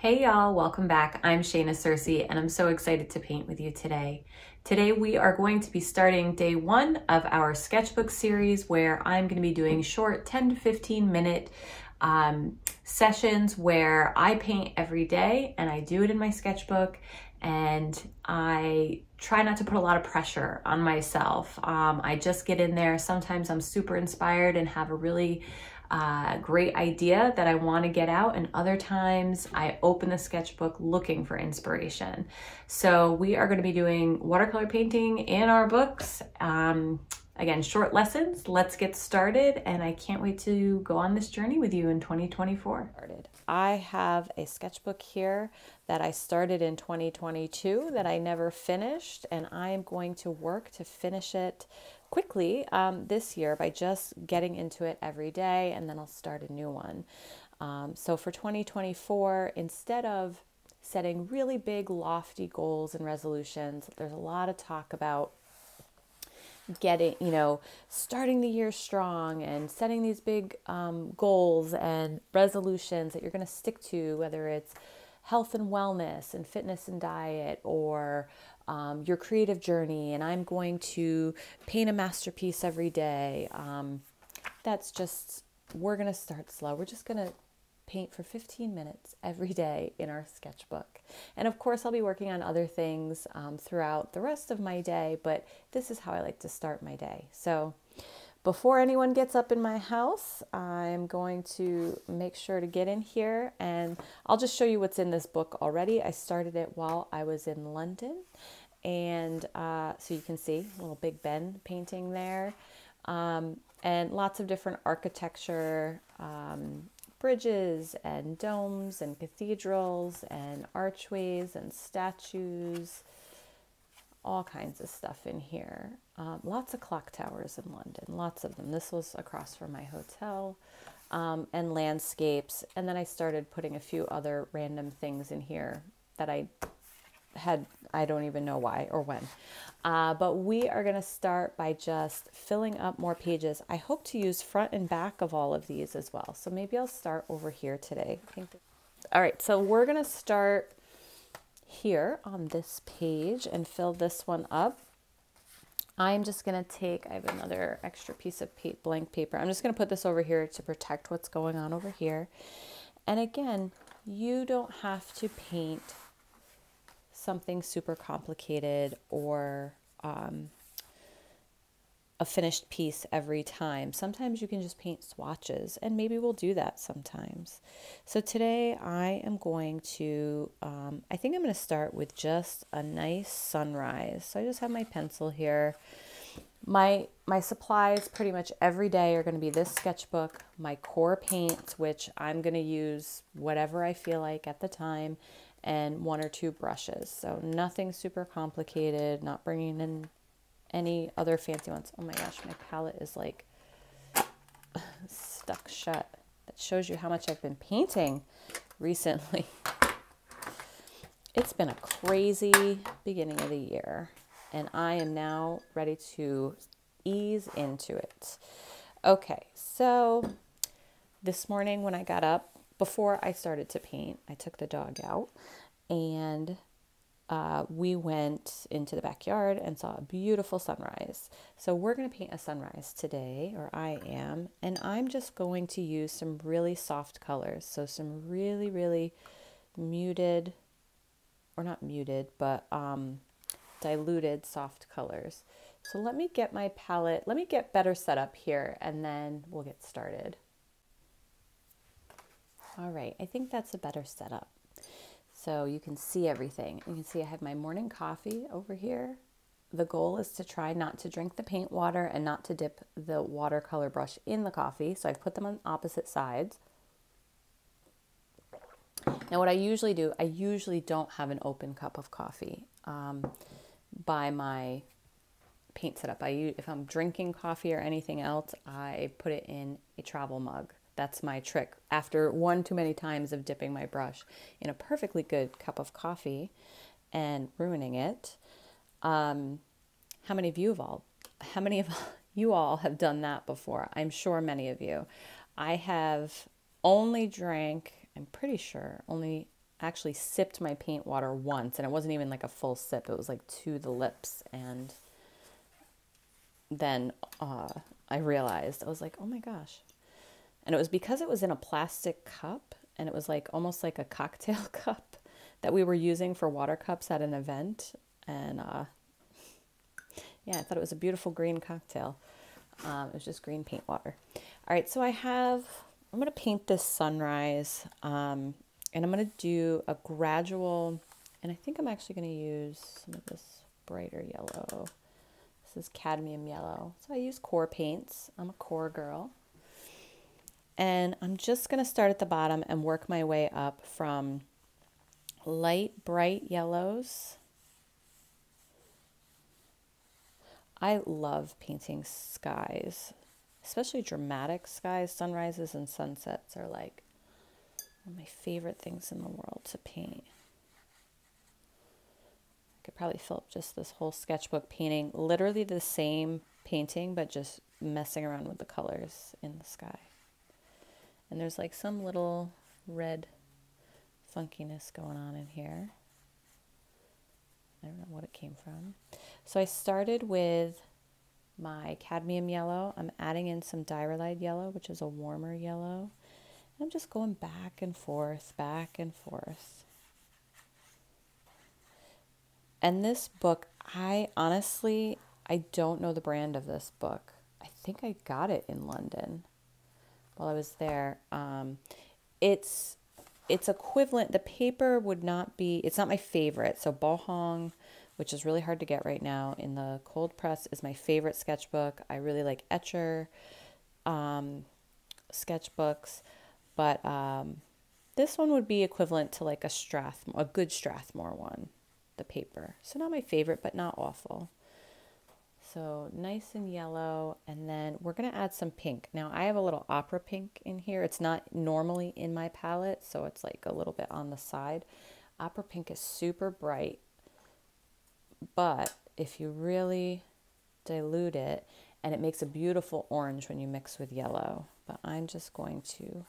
Hey y'all, welcome back. I'm Shana Circe and I'm so excited to paint with you today. Today we are going to be starting day one of our sketchbook series where I'm going to be doing short 10 to 15 minute um, sessions where I paint every day and I do it in my sketchbook and I try not to put a lot of pressure on myself. Um, I just get in there. Sometimes I'm super inspired and have a really uh, great idea that I want to get out, and other times I open the sketchbook looking for inspiration. So, we are going to be doing watercolor painting in our books. Um, again, short lessons. Let's get started, and I can't wait to go on this journey with you in 2024. I have a sketchbook here that I started in 2022 that I never finished, and I am going to work to finish it quickly um, this year by just getting into it every day, and then I'll start a new one. Um, so for 2024, instead of setting really big, lofty goals and resolutions, there's a lot of talk about getting, you know, starting the year strong and setting these big um, goals and resolutions that you're going to stick to, whether it's health and wellness and fitness and diet or um, your creative journey, and I'm going to paint a masterpiece every day. Um, that's just, we're going to start slow. We're just going to paint for 15 minutes every day in our sketchbook. And of course, I'll be working on other things um, throughout the rest of my day, but this is how I like to start my day. So, before anyone gets up in my house, I'm going to make sure to get in here and I'll just show you what's in this book already. I started it while I was in London and uh, so you can see a little Big Ben painting there, um, and lots of different architecture, um, bridges and domes and cathedrals and archways and statues, all kinds of stuff in here. Um, lots of clock towers in London, lots of them. This was across from my hotel. Um, and landscapes, and then I started putting a few other random things in here that I had I don't even know why or when. Uh, but we are going to start by just filling up more pages. I hope to use front and back of all of these as well. So maybe I'll start over here today. all right, so we're going to start here on this page and fill this one up. I'm just going to take, I have another extra piece of blank paper. I'm just going to put this over here to protect what's going on over here. And again, you don't have to paint something super complicated or um, a finished piece every time. Sometimes you can just paint swatches, and maybe we'll do that sometimes. So today I am going to, um, I think I'm going to start with just a nice sunrise. So I just have my pencil here. My my supplies pretty much every day are going to be this sketchbook, my core paints, which I'm going to use whatever I feel like at the time, and one or two brushes. So nothing super complicated, not bringing in any other fancy ones. Oh my gosh, my palette is like stuck shut. That shows you how much I've been painting recently. It's been a crazy beginning of the year, and I am now ready to ease into it. Okay, so this morning when I got up, before I started to paint, I took the dog out and uh, we went into the backyard and saw a beautiful sunrise. So, we're going to paint a sunrise today, or I am, and I'm just going to use some really soft colors. So, some really, really muted, or not muted, but um, diluted soft colors. So, let me get my palette, let me get better set up here, and then we'll get started. All right, I think that's a better setup. So you can see everything. You can see I have my morning coffee over here. The goal is to try not to drink the paint water and not to dip the watercolor brush in the coffee. So I've put them on opposite sides. Now, what I usually do, I usually don't have an open cup of coffee um, by my paint setup. I if I'm drinking coffee or anything else, I put it in a travel mug. That's my trick. After one too many times of dipping my brush in a perfectly good cup of coffee and ruining it, um, how many of you have all, how many of you all have done that before? I'm sure many of you. I have only drank, I'm pretty sure, only actually sipped my paint water once and it wasn't even like a full sip. It was like to the lips and then uh, I realized I was like, "Oh my gosh." And it was because it was in a plastic cup and it was like almost like a cocktail cup that we were using for water cups at an event and uh, yeah, I thought it was a beautiful green cocktail. Um, it was just green paint water. All right, so I have, I'm going to paint this sunrise um, and I'm going to do a gradual, and I think I'm actually going to use some of this brighter yellow. This is cadmium yellow. So I use core paints. I'm a core girl. And I'm just going to start at the bottom and work my way up from light, bright yellows I love painting skies, especially dramatic skies. Sunrises and sunsets are like one of my favorite things in the world to paint. I could probably fill up just this whole sketchbook painting literally the same painting, but just messing around with the colors in the sky. And there's like some little red funkiness going on in here. I don't know what it came from. So I started with my cadmium yellow. I'm adding in some diarylide yellow, which is a warmer yellow. And I'm just going back and forth, back and forth. And this book, I honestly, I don't know the brand of this book. I think I got it in London while I was there. Um, it's it's equivalent. The paper would not be. It's not my favorite. So Baohong, which is really hard to get right now in the cold press, is my favorite sketchbook. I really like Etcher um, sketchbooks, but um, this one would be equivalent to like a Strathmore, a good Strathmore one, the paper. So not my favorite, but not awful. So nice and yellow. And then we're going to add some pink. Now I have a little opera pink in here. It's not normally in my palette, so it's like a little bit on the side. Opera pink is super bright, but if you really dilute it, and it makes a beautiful orange when you mix with yellow. But I'm just going to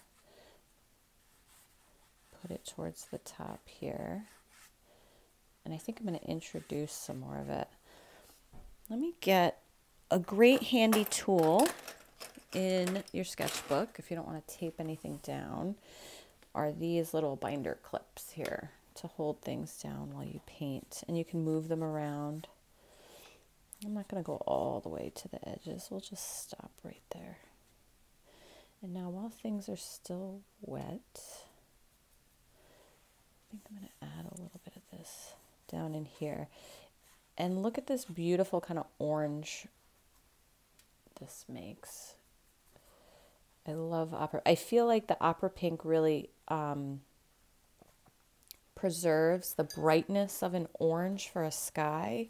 put it towards the top here. And I think I'm going to introduce some more of it. Let me get a great handy tool in your sketchbook if you don't want to tape anything down are these little binder clips here to hold things down while you paint and you can move them around. I'm not going to go all the way to the edges. We'll just stop right there. And now while things are still wet, I think I'm going to add a little bit of this down in here. And look at this beautiful kind of orange this makes. I love opera. I feel like the opera pink really um, preserves the brightness of an orange for a sky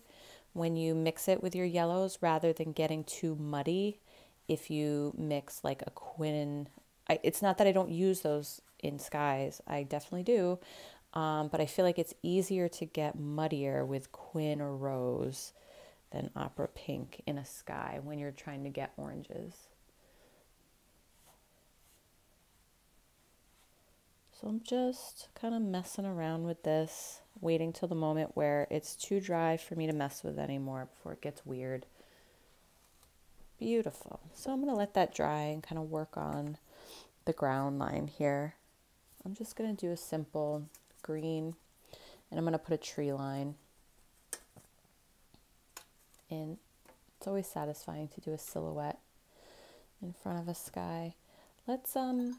when you mix it with your yellows rather than getting too muddy if you mix like a quin. I, it's not that I don't use those in skies, I definitely do. Um, but I feel like it's easier to get muddier with quin or rose than opera pink in a sky when you're trying to get oranges. So I'm just kind of messing around with this, waiting till the moment where it's too dry for me to mess with anymore before it gets weird. Beautiful. So I'm going to let that dry and kind of work on the ground line here. I'm just going to do a simple green and I'm going to put a tree line in. It's always satisfying to do a silhouette in front of a sky. Let's, um,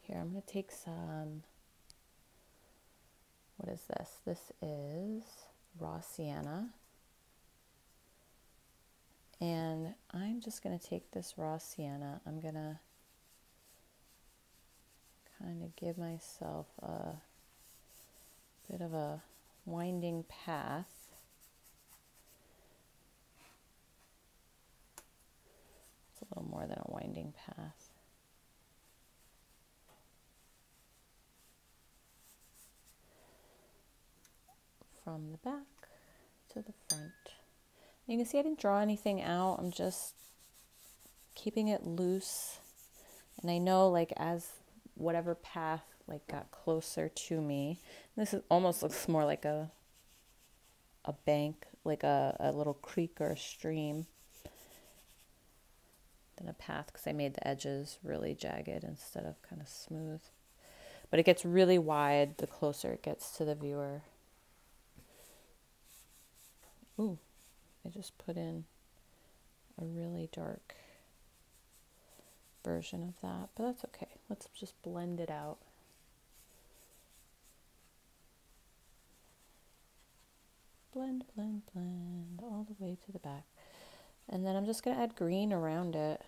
here, I'm going to take some, what is this? This is raw sienna. And I'm just going to take this raw sienna. I'm going to kind of give myself a bit of a winding path. It's a little more than a winding path. From the back to the front. You can see I didn't draw anything out. I'm just keeping it loose. And I know like as whatever path like got closer to me. This is almost looks more like a a bank, like a, a little creek or a stream than a path because I made the edges really jagged instead of kind of smooth. But it gets really wide the closer it gets to the viewer. Ooh, I just put in a really dark version of that, but that's okay. Let's just blend it out. Blend, blend, blend all the way to the back. And then I'm just going to add green around it.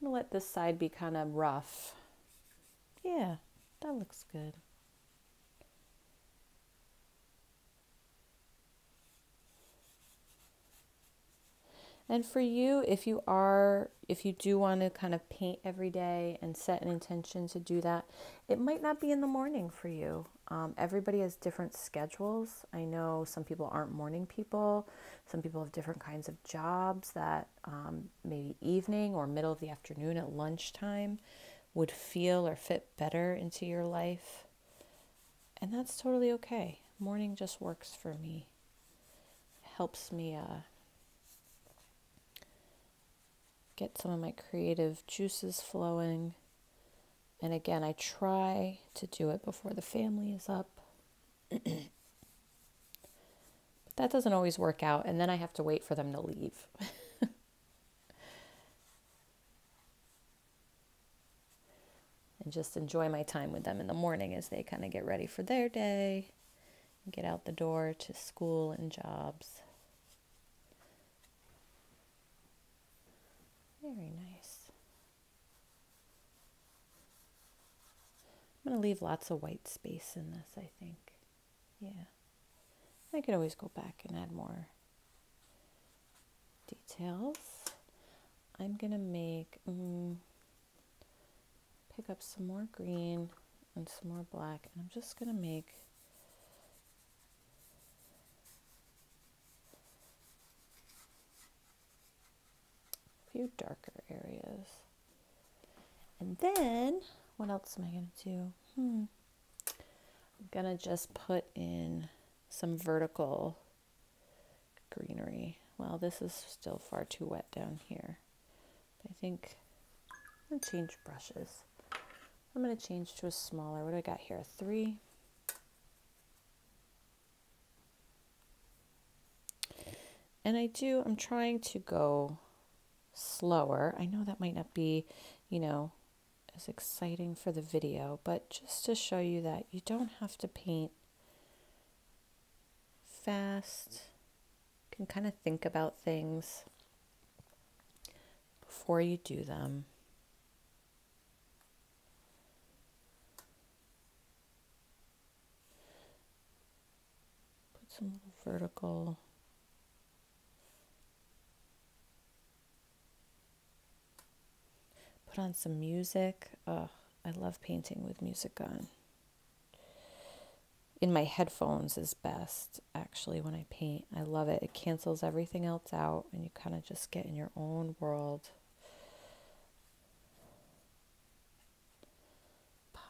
I'm going to let this side be kind of rough. Yeah, that looks good. And for you, if you are, if you do want to kind of paint every day and set an intention to do that, it might not be in the morning for you. Um, everybody has different schedules. I know some people aren't morning people. Some people have different kinds of jobs that um, maybe evening or middle of the afternoon at lunchtime would feel or fit better into your life. And that's totally okay. Morning just works for me. Helps me uh, get some of my creative juices flowing. And again, I try to do it before the family is up. but that doesn't always work out, and then I have to wait for them to leave. and just enjoy my time with them in the morning as they kind of get ready for their day and get out the door to school and jobs. Very nice. I'm going to leave lots of white space in this, I think. Yeah. I could always go back and add more details. I'm going to make, um, pick up some more green and some more black, and I'm just going to make few darker areas. And then, what else am I going to do? Hmm. I'm going to just put in some vertical greenery. Well, this is still far too wet down here. I think I'm going to change brushes. I'm going to change to a smaller. What do I got here? A three. And I do, I'm trying to go slower. I know that might not be, you know, as exciting for the video, but just to show you that you don't have to paint fast. You can kind of think about things before you do them. Put some vertical put on some music. Oh, I love painting with music on. In my headphones is best, actually, when I paint. I love it. It cancels everything else out, and you kind of just get in your own world.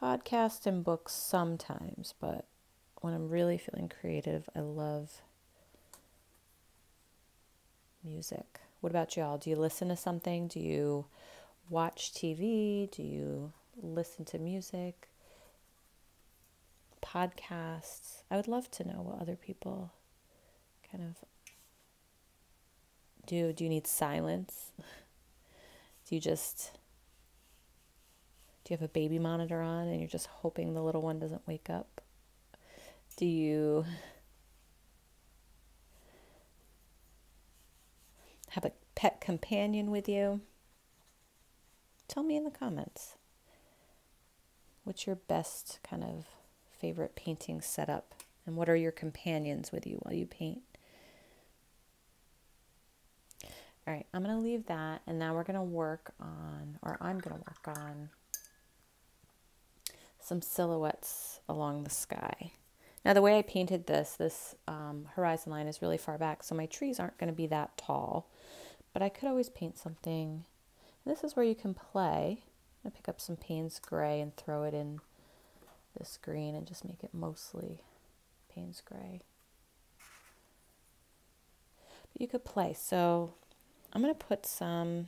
Podcast and books sometimes, but when I'm really feeling creative, I love music. What about y'all? Do you listen to something? Do you watch TV? Do you listen to music? Podcasts? I would love to know what other people kind of do. Do you need silence? Do you just do you have a baby monitor on and you're just hoping the little one doesn't wake up? Do you have a pet companion with you? Tell me in the comments. What's your best kind of favorite painting setup? And what are your companions with you while you paint? All right, I'm going to leave that and now we're going to work on, or I'm going to work on some silhouettes along the sky. Now, the way I painted this, this um, horizon line is really far back, so my trees aren't going to be that tall, but I could always paint something this is where you can play to pick up some Payne's Gray and throw it in this green and just make it mostly Payne's Gray. But you could play. So I'm going to put some,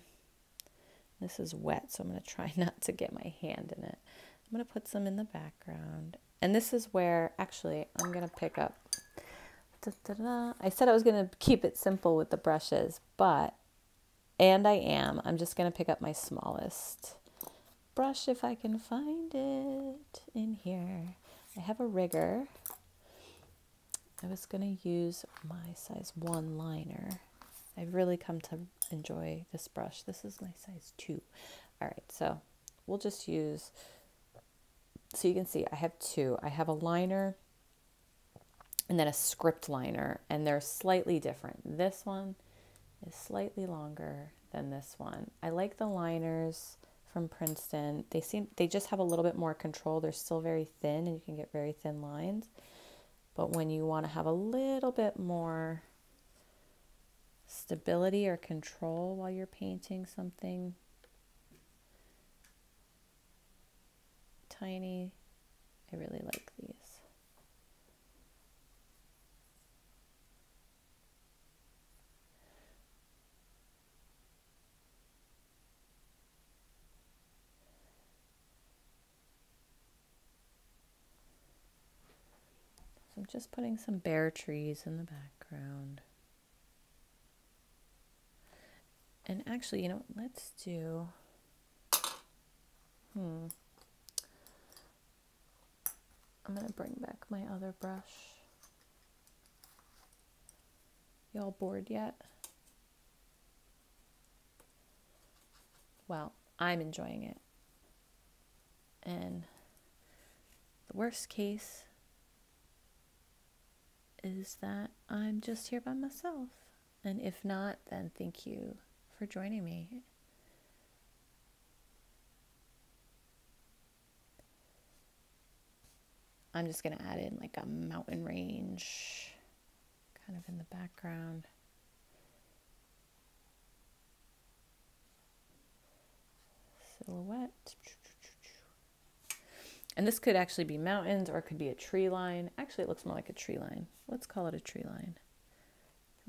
this is wet, so I'm going to try not to get my hand in it. I'm going to put some in the background. And this is where, actually, I'm going to pick up, da, da, da. I said I was going to keep it simple with the brushes, but, and I am, I'm just going to pick up my smallest brush if I can find it in here. I have a rigger. I was going to use my size 1 liner. I've really come to enjoy this brush. This is my size 2. All right, so we'll just use, so you can see I have two. I have a liner and then a script liner, and they're slightly different. This one is slightly longer than this one. I like the liners from Princeton. They seem they just have a little bit more control. They're still very thin and you can get very thin lines. But when you want to have a little bit more stability or control while you're painting something tiny, I really like these. I'm just putting some bare trees in the background. And actually, you know, let's do, hmm, I'm going to bring back my other brush. Y'all bored yet? Well, I'm enjoying it. And the worst case is that I'm just here by myself. And if not, then thank you for joining me. I'm just going to add in like a mountain range kind of in the background. Silhouette. And this could actually be mountains or it could be a tree line. Actually, it looks more like a tree line. Let's call it a tree line.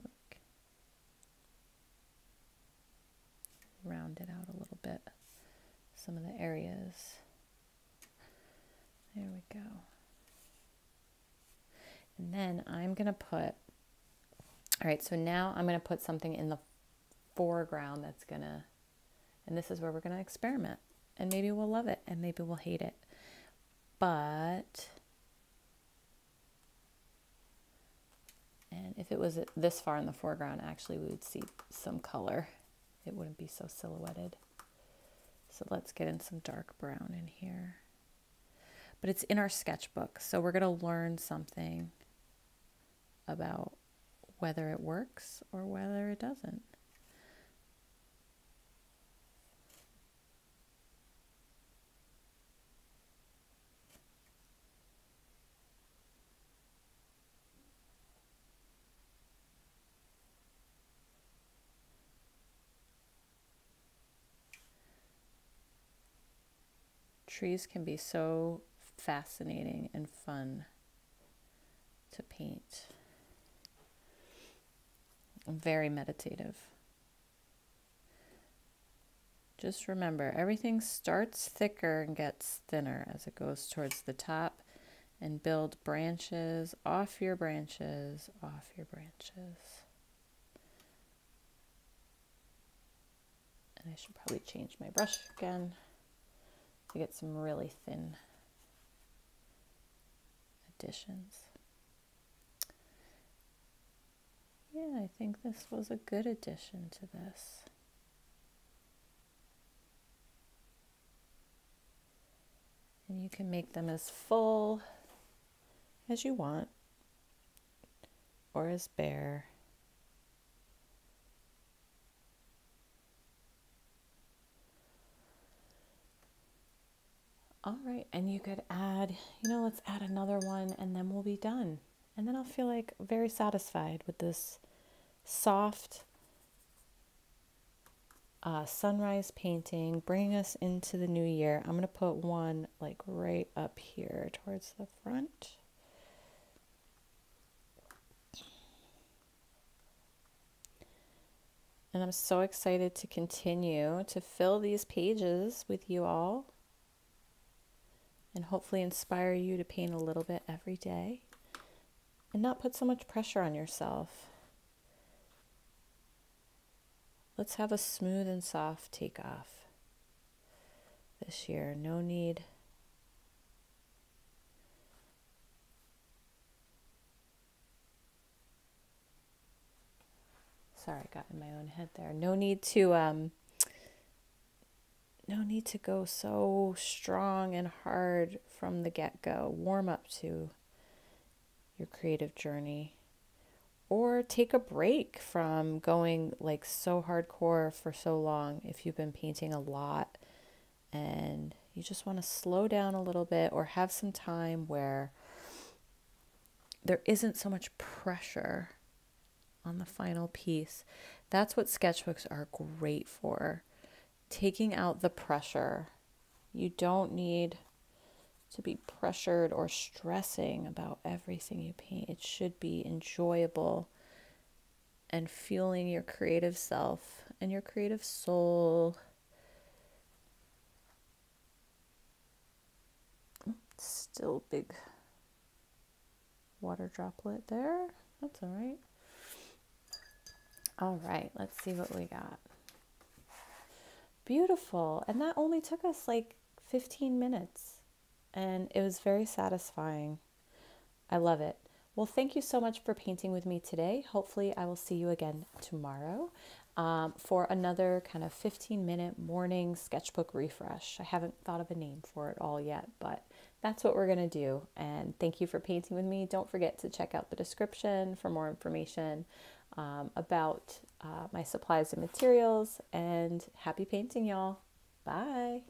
Look. Round it out a little bit. Some of the areas. There we go. And then I'm going to put, all right, so now I'm going to put something in the foreground that's going to, and this is where we're going to experiment. And maybe we'll love it and maybe we'll hate it but and if it was this far in the foreground actually we would see some color. It wouldn't be so silhouetted. So let's get in some dark brown in here. But it's in our sketchbook so we're going to learn something about whether it works or whether it doesn't trees can be so fascinating and fun to paint. Very meditative. Just remember, everything starts thicker and gets thinner as it goes towards the top and build branches off your branches, off your branches. And I should probably change my brush again to get some really thin additions. Yeah, I think this was a good addition to this. And you can make them as full as you want or as bare. All right, and you could add, you know, let's add another one and then we'll be done. And then I'll feel like very satisfied with this soft uh, sunrise painting, bringing us into the new year. I'm going to put one like right up here towards the front. And I'm so excited to continue to fill these pages with you all and hopefully inspire you to paint a little bit every day and not put so much pressure on yourself. Let's have a smooth and soft takeoff this year. No need. Sorry, I got in my own head there. No need to um no need to go so strong and hard from the get-go. Warm up to your creative journey or take a break from going like so hardcore for so long if you've been painting a lot and you just want to slow down a little bit or have some time where there isn't so much pressure on the final piece. That's what sketchbooks are great for. Taking out the pressure. You don't need to be pressured or stressing about everything you paint. It should be enjoyable and fueling your creative self and your creative soul. Still big water droplet there. That's all right. All right, let's see what we got. Beautiful. And that only took us like 15 minutes and it was very satisfying. I love it. Well, thank you so much for painting with me today. Hopefully, I will see you again tomorrow um, for another kind of 15 minute morning sketchbook refresh. I haven't thought of a name for it all yet, but that's what we're going to do. And thank you for painting with me. Don't forget to check out the description for more information um, about uh, my supplies and materials. And happy painting, y'all. Bye.